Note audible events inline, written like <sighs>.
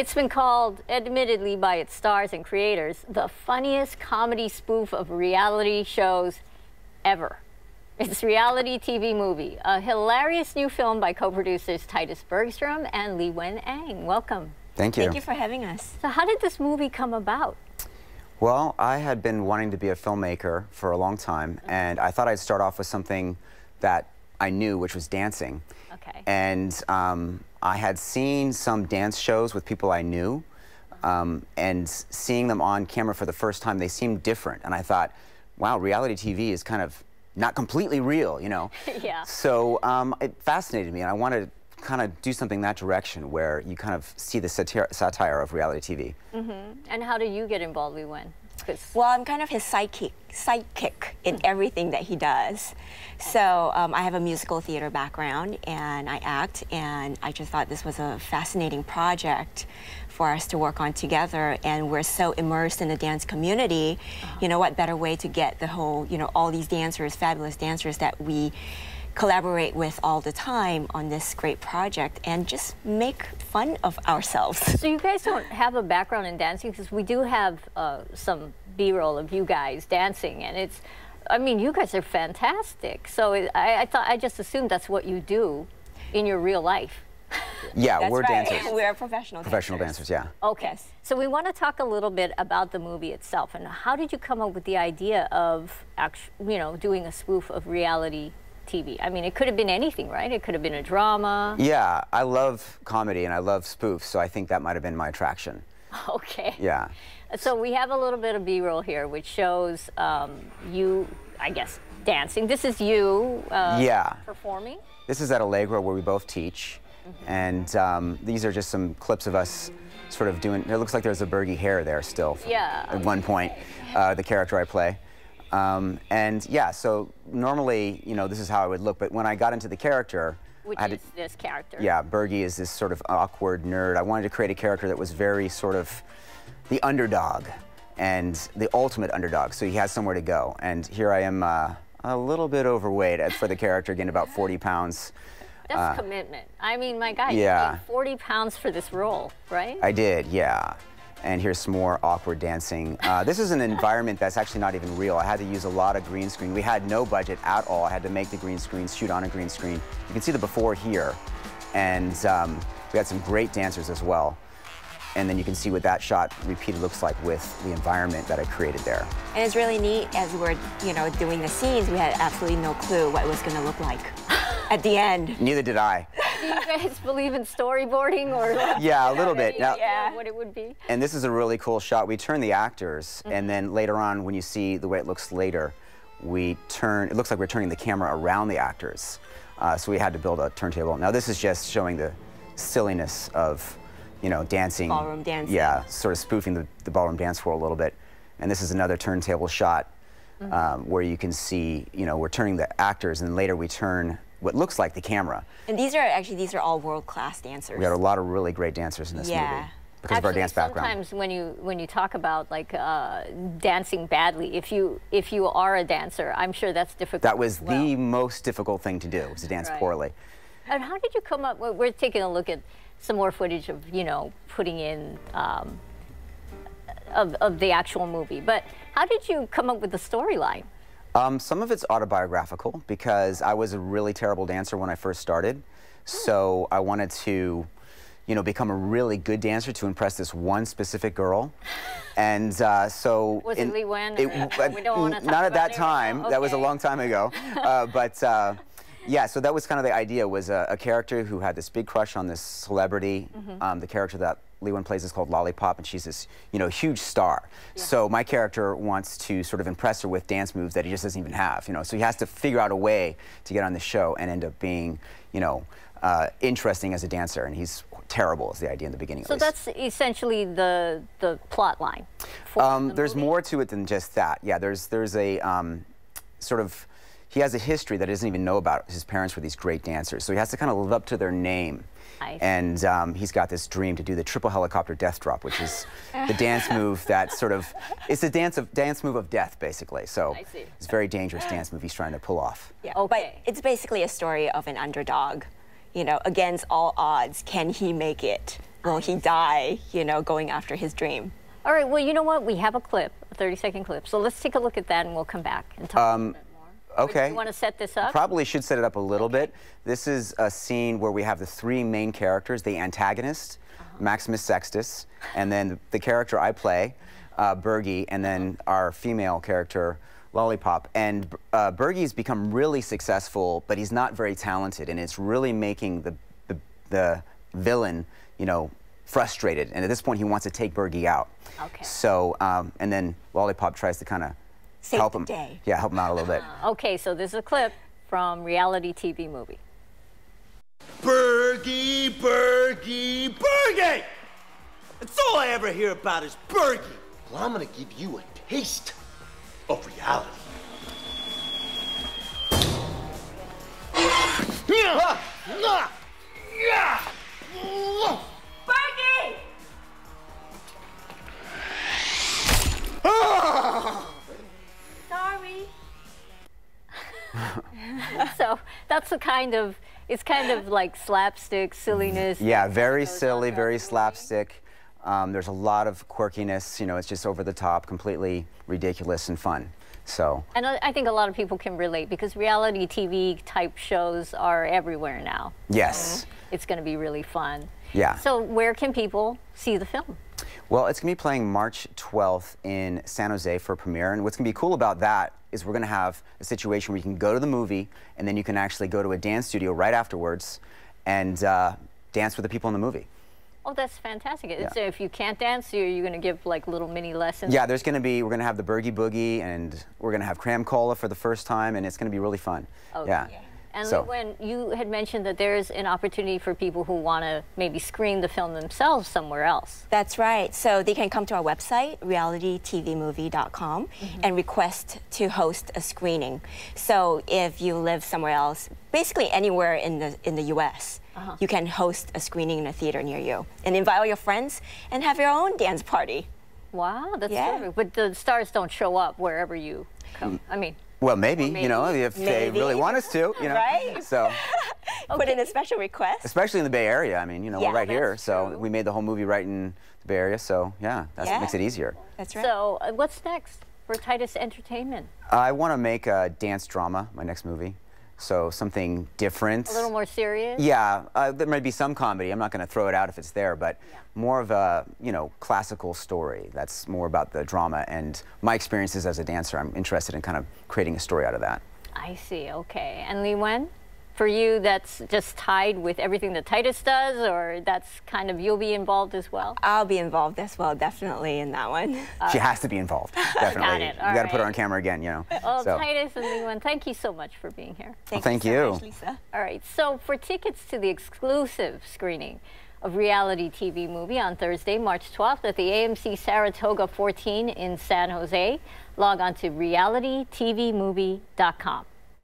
It's been called, admittedly by its stars and creators, the funniest comedy spoof of reality shows ever. It's reality TV movie, a hilarious new film by co-producers Tytus Bergstrom and Li Wen Ang. Welcome. Thank you. Thank you for having us. So how did this movie come about? Well, I had been wanting to be a filmmaker for a long time, and I thought I'd start off with something that I knew, which was dancing. Okay. And um, I had seen some dance shows with people I knew, um, and seeing them on camera for the first time, they seemed different. And I thought, wow, reality TV is kind of not completely real, you know? <laughs> yeah. So um, it fascinated me, and I wanted to kind of do something in that direction where you kind of see the satire, satire of reality TV. Mm-hmm. And how did you get involved, Li Wen? Well, I'm kind of his sidekick, sidekick in everything that he does. So um, I have a musical theater background and I act, and I just thought this was a fascinating project for us to work on together. And we're so immersed in the dance community. You know, what better way to get the whole, you know, all these dancers, fabulous dancers that we collaborate with all the time on this great project and just make fun of ourselves. So you guys don't have a background in dancing because we do have uh, some B-roll of you guys dancing and it's, I mean, you guys are fantastic. So it, I, I thought, I just assumed that's what you do in your real life. Yeah, That's we're right. dancers. <laughs> We're professional Professional dancers. dancers, yeah. Okay. Yes. So we want to talk a little bit about the movie itself and how did you come up with the idea of, actu- you know, doing a spoof of reality TV? I mean, it could have been anything, right? It could have been a drama. Yeah, I love comedy and I love spoofs, so I think that might have been my attraction. <laughs> Okay. Yeah. So we have a little bit of B-roll here, which shows um, you, I guess, dancing. This is you. Uh, Yeah. Performing. This is at Allegro where we both teach, and um, these are just some clips of us sort of doing. It looks like there's a Bergie hair there still. Yeah. At one point, uh, the character I play. Um, and yeah, so normally, you know, this is how I would look, but when I got into the character, Which I had is to, this character. yeah, Bergie is this sort of awkward nerd. I wanted to create a character that was very sort of the underdog and the ultimate underdog, so he has somewhere to go. And here I am, uh, a little bit overweight uh, for the character, again, about 40 pounds. That's commitment. I mean, my God, yeah. you 40 pounds for this role, right? I did, yeah. And here's some more awkward dancing. Uh, this is an environment that's actually not even real. I had to use a lot of green screen. We had no budget at all. I had to make the green screen, shoot on a green screen. You can see the before here. And um, we had some great dancers as well. And then you can see what that shot repeated looks like with the environment that I created there. And it's really neat as we're, you know, doing the scenes, we had absolutely no clue what it was going to look like at the end. Neither did I. Do you guys <laughs> believe in storyboarding or? Yeah, a little bit. Now, Now, Yeah. What it would be? And this is a really cool shot. We turn the actors, and then later on, when you see the way it looks later, we turn, it looks like we're turning the camera around the actors. Uh, so we had to build a turntable. Now this is just showing the silliness of, you know, dancing. Ballroom dancing. Yeah, sort of spoofing the, the ballroom dance floor a little bit. And this is another turntable shot um, where you can see, you know, we're turning the actors, and later we turn what looks like the camera. And these are actually, these are all world-class dancers. We had a lot of really great dancers in this Yeah. movie because of our Actually, dance background. Sometimes when you when you talk about like uh, dancing badly, if you if you are a dancer, I'm sure that's difficult. That was well. the most difficult thing to do, was to dance Right. poorly. And how did you come up? We're we're taking a look at some more footage of you know putting in um, of of the actual movie, but how did you come up with the storyline? Um, some of it's autobiographical because I was a really terrible dancer when I first started. So I wanted to, you know, become a really good dancer to impress this one specific girl. <laughs> And uh, so... Was it Li Wen? it- <laughs> we don't wanna Not at that time. now. That was a long time ago. Uh, but... Uh, yeah, so that was kind of the idea, was a, a character who had this big crush on this celebrity. Mm-hmm. Um, the character that Li Wen plays is called Lollipop, and she's this, you know, huge star. So my character wants to sort of impress her with dance moves that he just doesn't even have, you know. So he has to figure out a way to get on the show and end up being, you know, uh, interesting as a dancer, and he's terrible, is the idea in the beginning. So that's essentially the the plot line. for Um, the there's movie? more to it than just that. Yeah, there's there's a um, sort of he has a history that he doesn't even know about. His parents were these great dancers, so he has to kind of live up to their name. I see. And um, he's got this dream to do the triple helicopter death drop, which is the dance <laughs> move that sort of it's the dance of dance move of death, basically. So it's a very dangerous dance move he's trying to pull off. Yeah, Okay. but it's basically a story of an underdog. You know, against all odds, can he make it will he die, you know, going after his dream. All right, well, you know what? We have a clip, a 30 second clip. So let's take a look at that and we'll come back and talk um, a bit more. Okay. You want to set this up? Probably should set it up a little okay. bit. This is a scene where we have the three main characters, the antagonist, uh -huh. Maximus Sextus, and then the character I play, uh, Bergie, and then our female character, Lollipop. And uh, Bergie's become really successful, but he's not very talented, and it's really making the, the, the villain, you know, frustrated. And at this point, he wants to take Bergie out. Okay. So, um, and then Lollipop tries to kind of help him. Day. Yeah, help him out a little bit. Uh, okay, so this is a clip from reality TV movie. Bergie, Bergie, Bergie! That's all I ever hear about is Bergie. Well, I'm gonna give you a taste of reality. <sighs> Bergie! <laughs> that's the kind of, it's kind of like slapstick, silliness. Yeah, very silly, very slapstick. Um, there's a lot of quirkiness, you know, it's just over the top, completely ridiculous and fun. So. And I think a lot of people can relate because reality TV type shows are everywhere now. Yes. it's going to be really fun. Yeah. So where can people see the film? Well, it's going to be playing March 12th in San Jose for a premiere. And what's going to be cool about that is we're going to have a situation where you can go to the movie and then you can actually go to a dance studio right afterwards and uh, dance with the people in the movie. Oh, that's fantastic. Yeah. So if you can't dance, you're, you going to give like little mini lessons? Yeah, there's going to be, we're going to have the Bergie Boogie and we're going to have Cram Cola for the first time and it's going to be really fun. Okay. Yeah. And so. when you had mentioned that there's an opportunity for people who want to maybe screen the film themselves somewhere else. That's right. So they can come to our website, realitytvmovie.com, mm -hmm. and request to host a screening. So if you live somewhere else, basically anywhere in the in the U.S., uh -huh. you can host a screening in a theater near you, and invite all your friends and have your own dance party. Wow, that's yeah. terrific. But the stars don't show up wherever you come. I mean. Well, maybe, maybe, you know, if maybe. they really want us to, you know. Right. So. okay. <laughs> Put in a special request. Especially in the Bay Area. I mean, you know, yeah, we're right here, so we made the whole movie right in the Bay Area. So yeah, that yeah. makes it easier. That's right. So uh, what's next for Tytus Entertainment? I want to make a dance drama, my next movie. So something different. A little more serious? Yeah, uh, there might be some comedy. I'm not going to throw it out if it's there, but yeah. more of a, you know, classical story. That's more about the drama and my experiences as a dancer. I'm interested in kind of creating a story out of that. I see, okay. And Li Wen? For you, that's just tied with everything that Tytus does, or that's kind of you'll be involved as well? I'll be involved as well, definitely in that one. Uh, she has to be involved, <laughs> definitely. got it. you got to right. put her on camera again, you know. Well, so. Tytus and Li Wen, thank you so much for being here. Thank, well, thank you, you. So much, Lisa. All right, so for tickets to the exclusive screening of reality TV movie on Thursday, March 12th at the AMC Saratoga 14 in San Jose, log on to realitytvmovie.com.